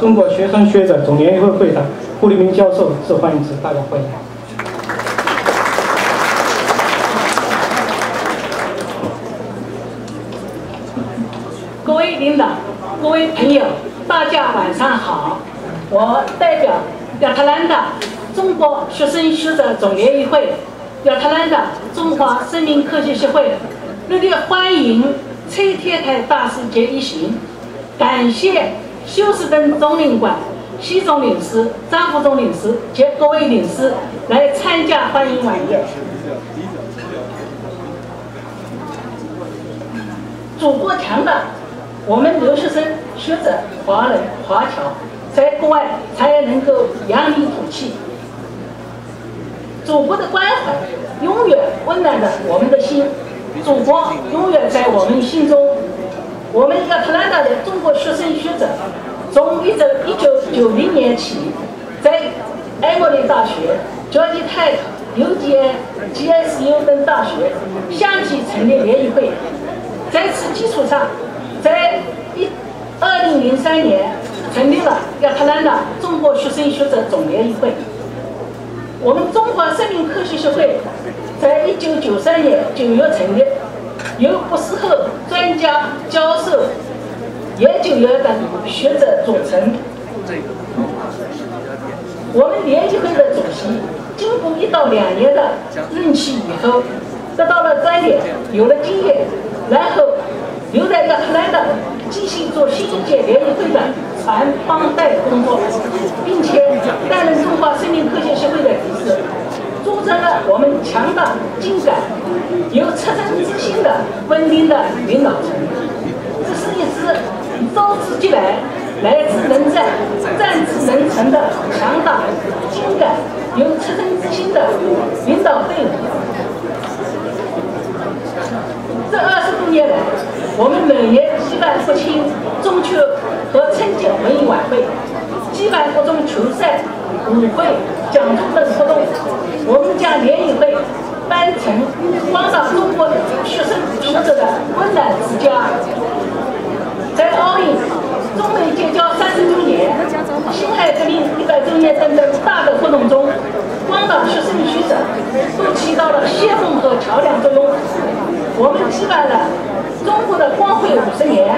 中国学生学者总联谊会会长顾立明教授致欢迎词，大家欢迎。各位领导、各位朋友，大家晚上好。我代表亚特兰大中国学生学者总联谊会、亚特兰大中华生命科学协会，热烈欢迎崔天台大师节一行，感谢。休斯顿总领馆习总领事、张副总领事及各位领事来参加欢迎晚宴。祖国强大，我们留学生、学者、华人、华侨在国外才能够扬眉吐气。祖国的关怀永远温暖着我们的心，祖国永远在我们心中。我们亚特兰大的中国学生学者，从一九一九九零年起，在埃默里大学、乔治泰、UGA、GSU 等大学相继成立联谊会，在此基础上，在一二零零三年成立了亚特兰大中国学生学者总联谊会。我们中华生命科学协会在一九九三年九月成立。由博士后、专家、教授、研究员等学者组成。我们联谊会的主席经过一到两年的任期以后，得到了专业，有了经验，然后留在亚特兰大继续做新一届联谊会的传帮带工作，并且担任中华生命科学协会的理事。组成了我们强大、精干、有赤诚之心的稳定的领导。这是一支召之即来、来之能战、战之能成的强大、精干、有赤诚之心的领导队伍。这二十多年来，我们每年举办国庆、中秋和春节文艺晚会，举办各种球赛、舞会、讲座等活动。我们将联谊会办成广大中国学生学者的温暖之家。在奥运、中美建交三十周年、辛亥革命一百周年等等大的活动中，广大学生学者都起到了先锋和桥梁作用。我们举办了中国的光辉五十年、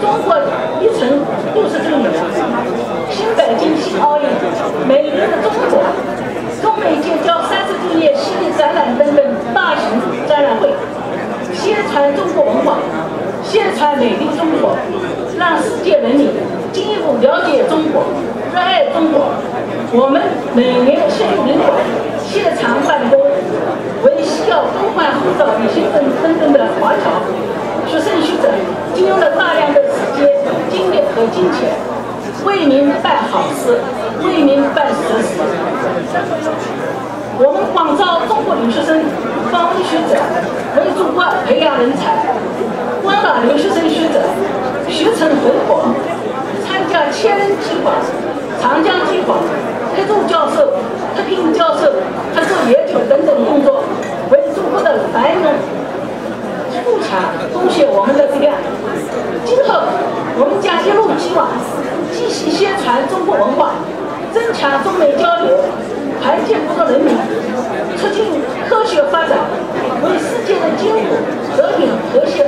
中国一城六十周年、新北京新奥运、美丽的中国。中美建交三十周年系列展览等等大型展览会，宣传中国文化，宣传美丽中国，让世界人民进一步了解中国，热爱中国。我们每年设立领馆，现场办公，为需要更换护照、旅行证等等的华侨学生学者，经用了大量的时间、精力和金钱，为民办好事，为民办实事。我们广招中国留学生、访问学者，为祖国培养人才。广大留学生学者学成回国，参加千人计划、长江计划、客座教授、特聘教授、合作研究等等工作，为祖国的繁荣富强贡献我们的力量。今后，我们将一路继往，继续宣传中国文化。增强中美交流，团结各国人民，促进科学发展，为世界的进步、和平、和谐